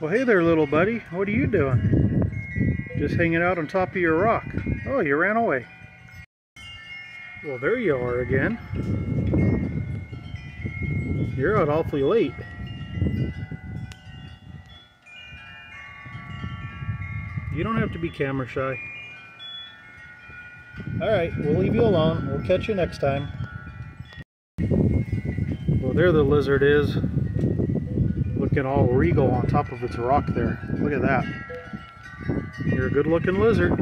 Well, hey there, little buddy. What are you doing? Just hanging out on top of your rock. Oh, you ran away. Well, there you are again. You're out awfully late. You don't have to be camera shy. Alright, we'll leave you alone. We'll catch you next time. Well, there the lizard is. Looking all regal on top of its rock there. Look at that. You're a good looking lizard.